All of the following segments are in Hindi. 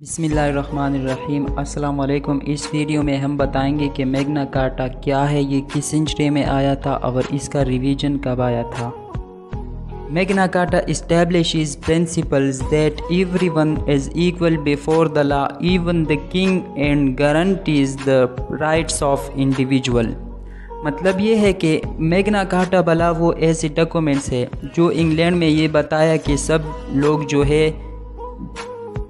बिसमीम अस्सलाम इस वीडियो में हम बताएँगे कि मैग्ना कार्टा क्या है, ये किस सेंचुरी में आया था और इसका रिवीजन कब आया था। Magna Carta establish principles that everyone is equal before the law even the king and guarantees the rights of individual मतलब ये है कि मैग्ना कार्टा बला वो ऐसे डॉक्यूमेंट्स है जो इंग्लैंड में ये बताया कि सब लोग जो है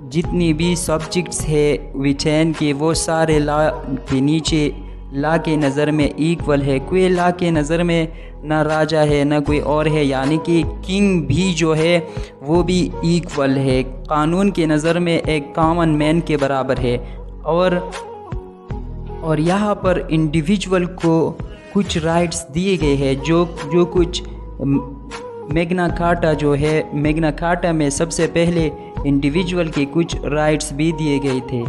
जितनी भी सब्जेक्ट्स है विचैन के वो सारे ला के नीचे, ला के नज़र में इक्वल है। कोई ला के नज़र में ना राजा है, ना कोई और है, यानी कि किंग भी जो है, वो भी इक्वल है। कानून के नज़र में एक कॉमन मैन के बराबर है। और और यहाँ पर इंडिविजुअल को कुछ राइट्स दिए गए हैं, जो जो कुछ, मेगना कार्टा जो है, मेगना कार्टा में सबसे पहले इंडिविजुअल के कुछ राइट्स भी दिए गए थे।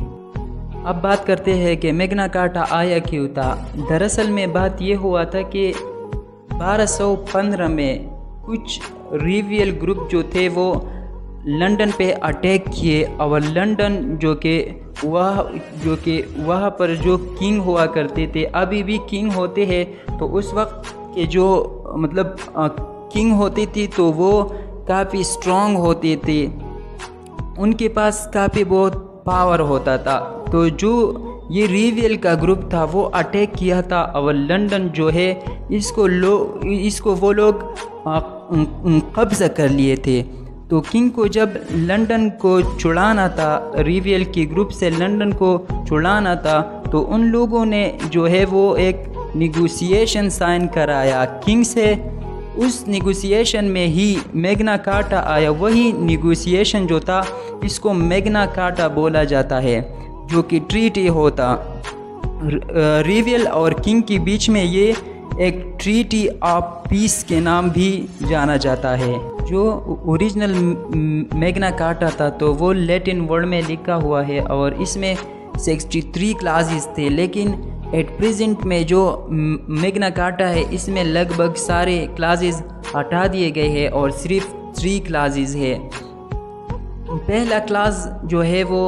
अब बात करते हैं कि मेगना काटा आया क्यों था। दरअसल में बात ये हुआ था कि 1215 में कुछ रिवियल ग्रुप जो थे वो लंदन पे अटैक किए और लंदन जो कि वह, जो कि वहाँ पर जो किंग हुआ करते थे, अभी भी किंग होते हैं तो उस वक्त के जो मतलब किंग होती थी तो वो काफ़ी स्ट्रॉन्ग होते थे। उनके पास काफ़ी बहुत पावर होता था। तो जो ये रिवियल का ग्रुप था, वो अटैक किया था और लंदन जो है, इसको लो, इसको वो लोग कब्ज़ा कर लिए थे। तो किंग को जब लंदन को छुड़ाना था रिवियल के ग्रुप से लंदन को छुड़ाना था तो उन लोगों ने जो है वो एक निगोसिएशन साइन कराया। किंग से उस निगोसिएशन में ही मैग्ना कार्टा आया। वही निगोसिएशन जो था, इसको मैग्ना कार्टा बोला जाता है, जो कि ट्रीटी होता। रिवियल और किंग के बीच में ये एक ट्रीटी ऑफ़ पीस के नाम भी जाना जाता है। जो ओरिजिनल मैग्ना कार्टा था तो वो लेटिन वर्ड में लिखा हुआ है और इसमें 63 क्लासेस थे, लेकिन एट प्रेजेंट में जो मेगना कार्टा है, इसमें लगभग सारे क्लासेस हटा दिए गए हैं और सिर्फ़ थ्री क्लासेस है। पहला क्लास जो है वो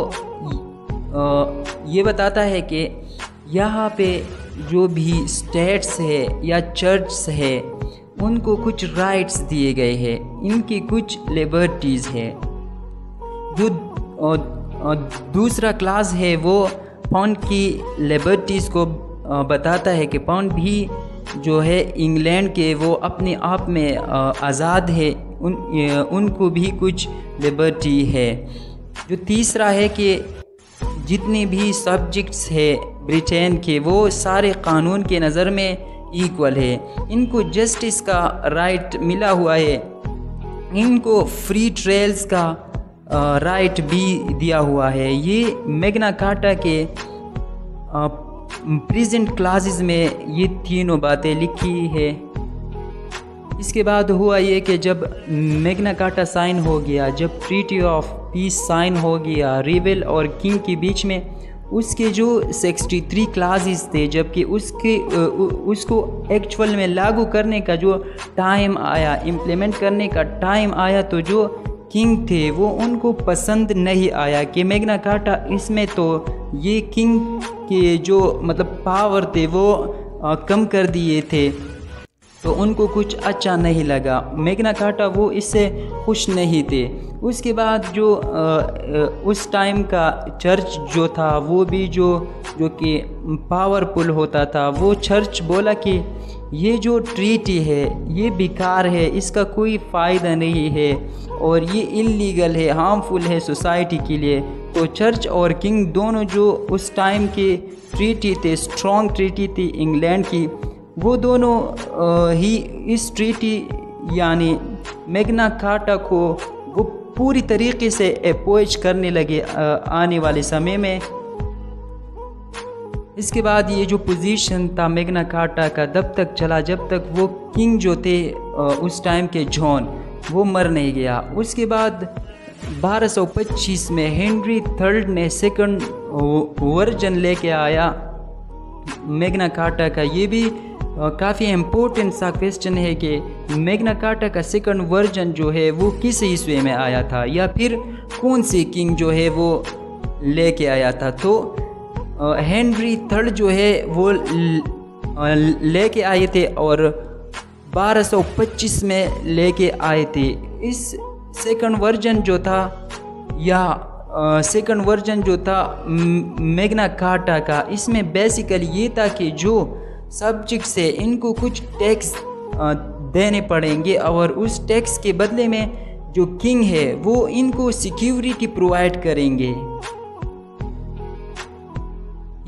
ये बताता है कि यहाँ पे जो भी स्टेट्स है या चर्च है, उनको कुछ राइट्स दिए गए हैं। इनकी कुछ लिबर्टीज़ है। जो दूसरा क्लास है वो पौंड की लिबर्टीज़ को बताता है कि पौंड भी जो है इंग्लैंड के, वो अपने आप में आज़ाद है। उन उनको भी कुछ लिबर्टी है। जो तीसरा है कि जितने भी सब्जेक्ट्स है ब्रिटेन के, वो सारे कानून के नज़र में इक्वल है। इनको जस्टिस का राइट मिला हुआ है। इनको फ्री ट्रेल्स का राइट भी दिया हुआ है। ये मेगना कार्टा के प्रेजेंट क्लासेस में ये तीनों बातें लिखी है। इसके बाद हुआ ये कि जब मेगना कार्टा साइन हो गया, जब ट्रीटी ऑफ़ पीस साइन हो गया रिवेल और किंग के बीच में, उसके जो 63 क्लासेस थे, जबकि उसके उसको एक्चुअल में लागू करने का जो टाइम आया इम्प्लीमेंट करने का टाइम आया तो जो किंग थे वो उनको पसंद नहीं आया कि मेगना कार्टा इसमें तो ये किंग के जो मतलब पावर थे वो आ, कम कर दिए थे। तो उनको कुछ अच्छा नहीं लगा। मेगना कार्टा वो इससे खुश नहीं थे। उसके बाद जो आ, उस टाइम का चर्च जो था वो भी जो जो कि पावरफुल होता था वो चर्च बोला कि ये जो ट्रीटी है, ये बेकार है, इसका कोई फ़ायदा नहीं है और ये इलीगल है हार्मफुल है सोसाइटी के लिए। तो चर्च और किंग दोनों जो उस टाइम के ट्रीटी थे स्ट्रॉन्ग ट्रीटी थी इंग्लैंड की, वो दोनों ही इस ट्रीटी यानी मैग्ना कार्टा को वो पूरी तरीके से अपोज करने लगे आने वाले समय में। इसके बाद ये जो पोजीशन था मेगना काटा का, तब तक चला, जब तक वो किंग जो थे उस टाइम के जॉन, वो मर नहीं गया। उसके बाद 1225 में हेनरी थर्ड ने सेकंड वर्जन लेके आया। मेगना काटा का ये भी काफ़ी इम्पोर्टेंट सा क्वेश्चन है कि मेगना काटा का सेकंड वर्जन जो है, वो किस ईस्वे में आया था, या फिर कौन सी किंग जो है, वो लेके आया था? तो हेनरी थर्ड जो है, वो लेके आए थे और 1225 में लेके आए थे। इस सेकंड वर्जन जो था, या सेकंड वर्जन जो था मेगना काटा का, इसमें बेसिकली ये था कि जो सब्जेक्ट से इनको कुछ टैक्स देने पड़ेंगे और उस टैक्स के बदले में जो किंग है, वो इनको सिक्योरिटी प्रोवाइड करेंगे।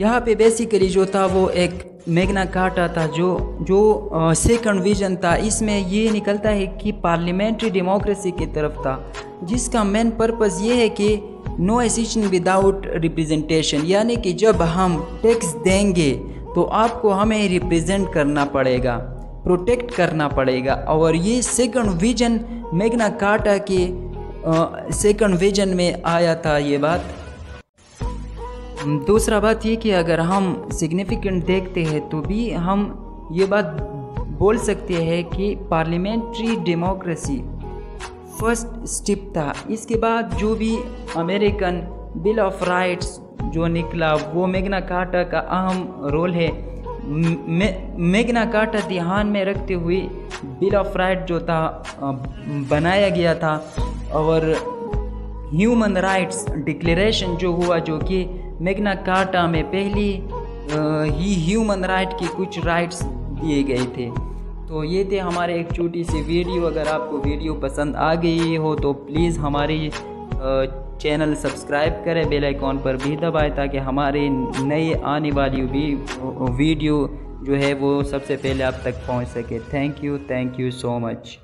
यहाँ पे बेसिकली जो था वो एक मेगना कार्टा था जो जो सेकंड विजन था। इसमें ये निकलता है कि पार्लियामेंट्री डेमोक्रेसी की तरफ़ था, जिसका मेन पर्पज़ ये है कि नो एसिशन विदाउट रिप्रेजेंटेशन यानी कि जब हम टैक्स देंगे तो आपको हमें रिप्रेजेंट करना पड़ेगा प्रोटेक्ट करना पड़ेगा। और ये सेकंड विजन मेगना कार्टा के सेकंड विजन में आया था ये बात। दूसरा बात ये कि अगर हम सिग्निफिकेंट देखते हैं तो भी हम ये बात बोल सकते हैं कि पार्लियामेंट्री डेमोक्रेसी फ़र्स्ट स्टेप था। इसके बाद जो भी अमेरिकन बिल ऑफ़ राइट्स जो निकला वो मेगना कार्टा का अहम रोल है। मे, मेगना कार्टा ध्यान में रखते हुए बिल ऑफ़ राइट जो था बनाया गया था। और ह्यूमन राइट्स डिक्लेरेशन जो हुआ जो कि मेगना कार्टा में पहली ही ह्यूमन राइट के कुछ राइट्स दिए गए थे। तो ये थे हमारे एक छोटी सी वीडियो अगर आपको वीडियो पसंद आ गई हो तो प्लीज़ हमारी चैनल सब्सक्राइब करें बेल आइकॉन पर भी दबाएँ, ताकि हमारे नए आने वाली भी वीडियो जो है वो सबसे पहले आप तक पहुँच सके। Thank you thank you so much